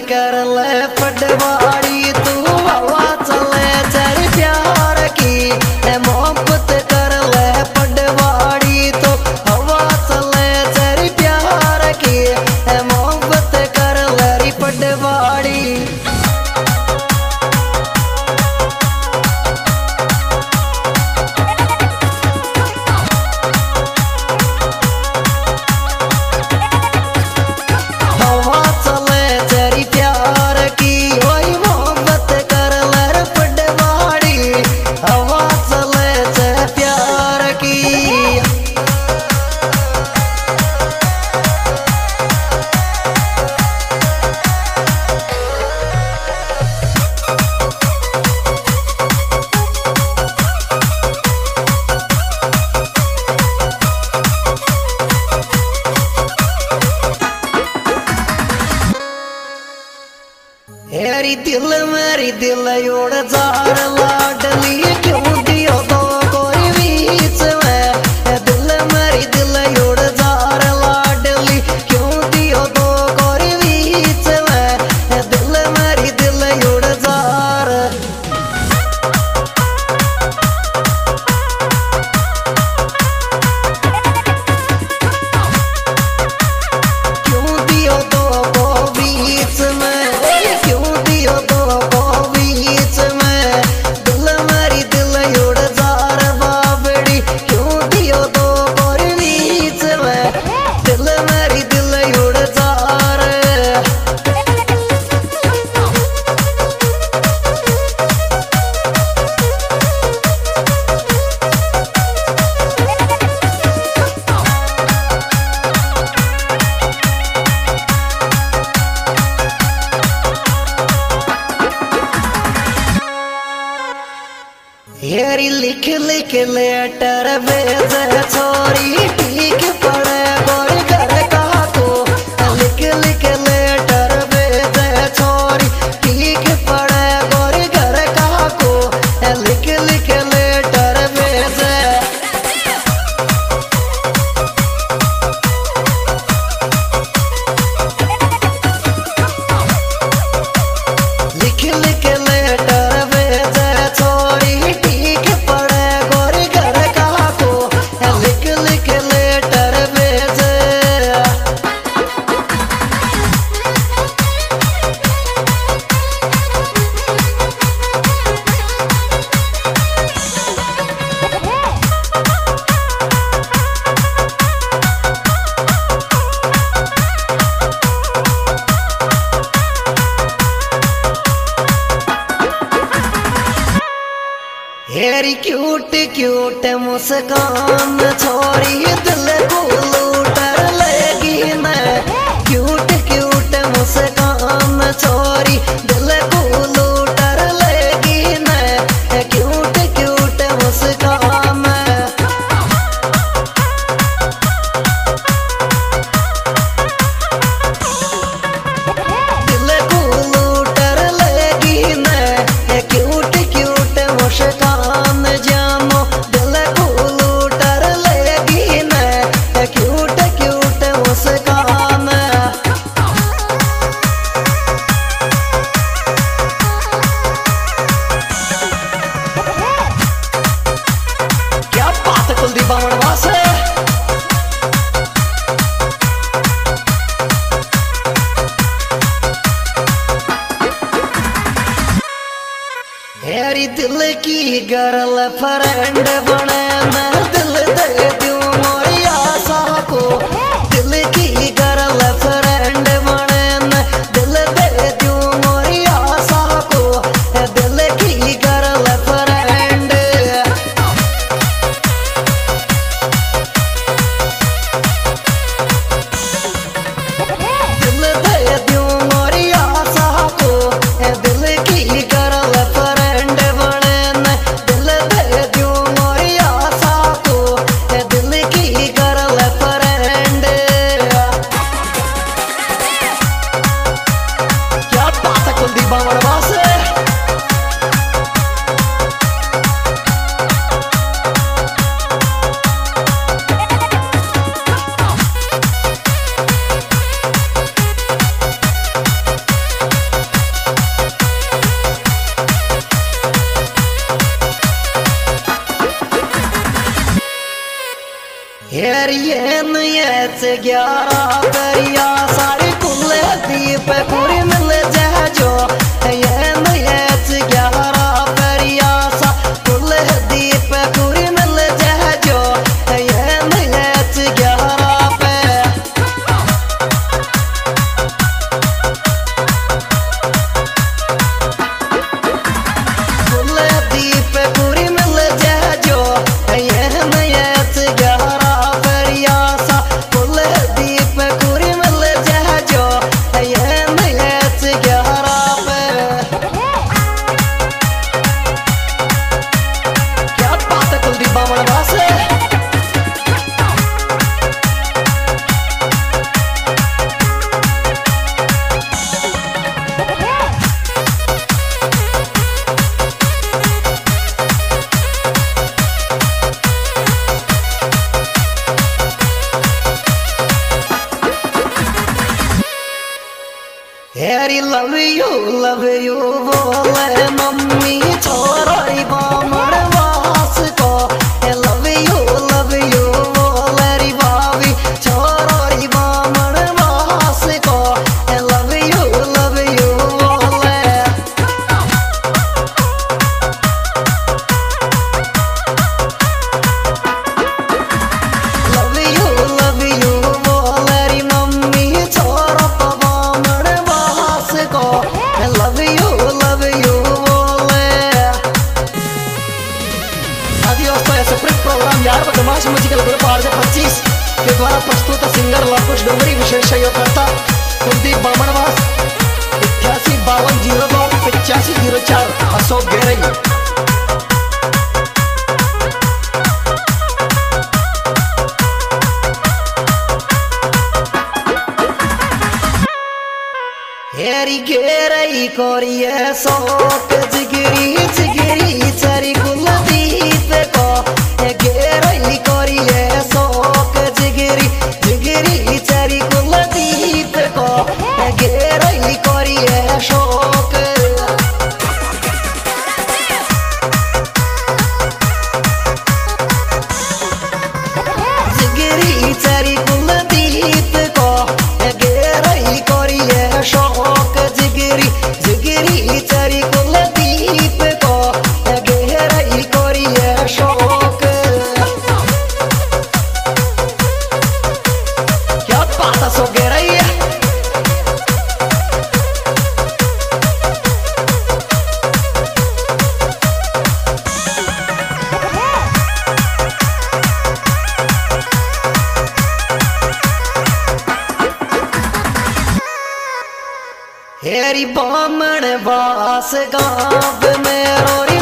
कर ले मारी दिल योड़ जार लाडली. मेरी लिख लिख ले टर बेच मुस्कान छो ಈ ಗರಲ ಪರಂಡ ಬಣ Berjen jecë gjara Berja sari kun le dhipë Kurim Harry, love you, love you, boy, mommy, choroi, boy. आज म्यूजिकल ग्रुप आर जे पच्चीस। के द्वारा प्रस्तुत सिंगर लाकुश डोंगरी, विशेष सहयोगकर्ता कुलदीप बामनवास। इक्यासी बावन ज़ीरो दो, पचासी ज़ीरो चार, अशोक गेरई हेरी गेरई कोरिए सोट जिगरी बास गाँव में रोरी